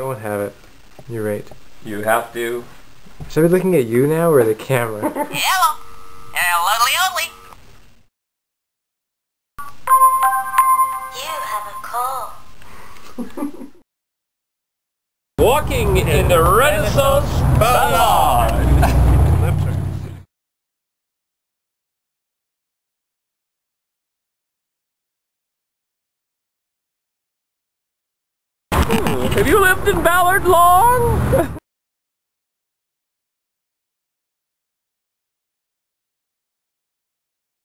don't have it. You're right. You have to. Should I be looking at you now or the camera? Hello. Hello, Leodley. You have a call. Walking in the Renaissance Have you lived in Ballard long?